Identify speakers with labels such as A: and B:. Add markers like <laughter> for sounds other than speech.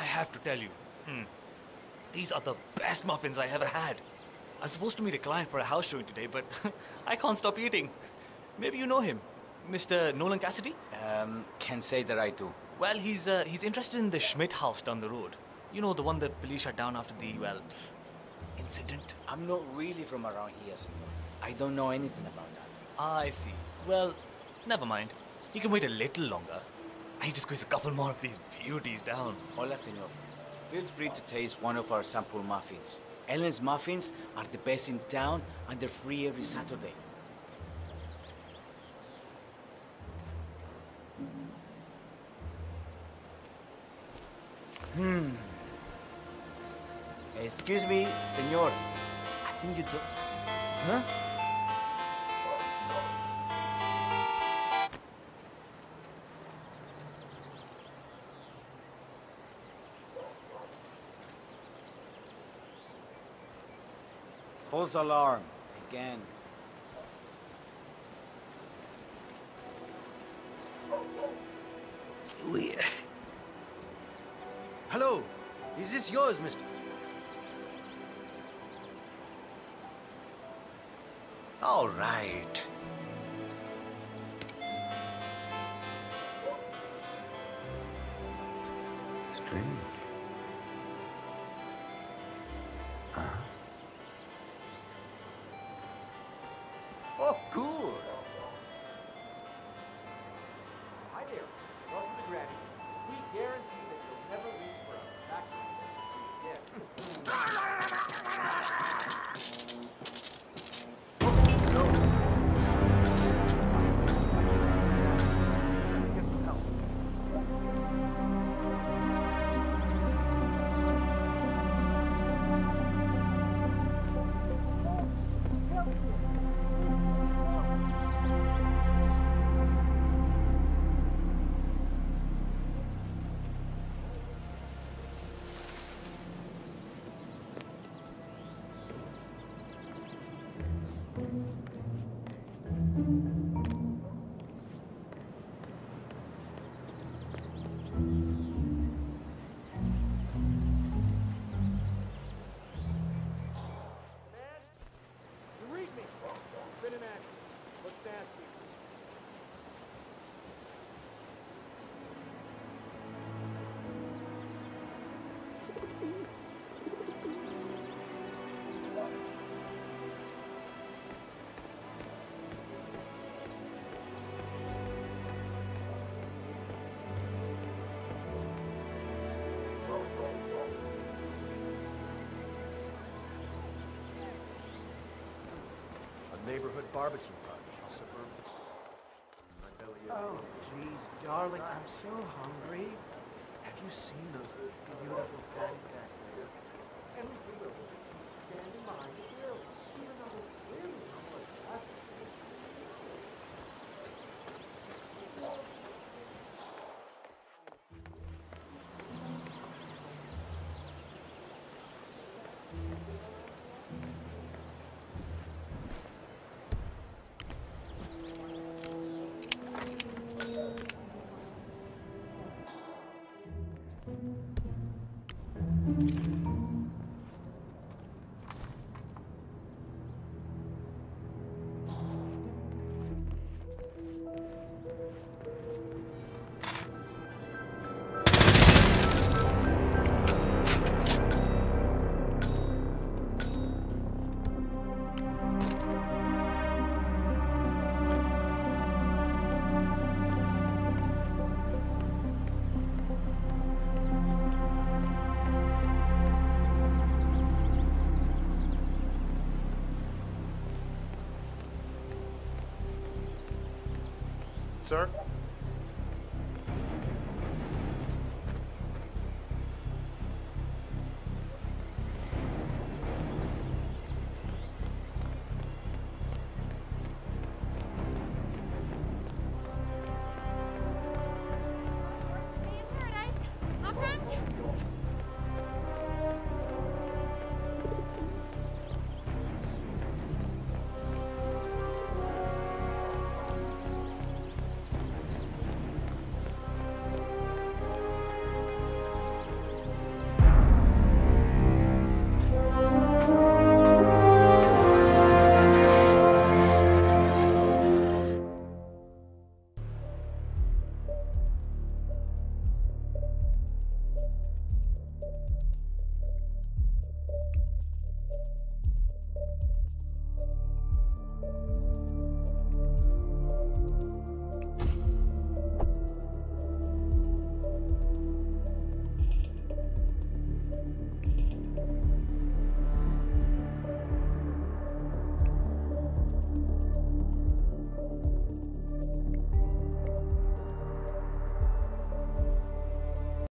A: have to tell you. Hmm. These are the best muffins I ever had. I was supposed to meet a client for a house showing today, but <laughs> I can't stop eating. Maybe you know him, Mr. Nolan Cassidy?
B: Um, can't say that I do.
A: Well, he's uh, he's interested in the Schmidt house down the road. You know, the one that police shut down after the, well, incident?
B: I'm not really from around here, senor. I don't know anything about that.
A: I see. Well, never mind. You can wait a little longer. I need to squeeze a couple more of these beauties down.
B: Hola, senor. Feel free to taste one of our sample muffins. Ellen's muffins are the best in town, and they're free every Saturday. Hmm. Excuse me, senor. I think you do... Huh? False alarm. Again.
A: We...
C: Uh, Hello, is this yours, mister? All right.
D: Strange.
E: Neighborhood barbecue project.
F: Oh, jeez, darling, I'm so hungry. Have you seen
E: sir?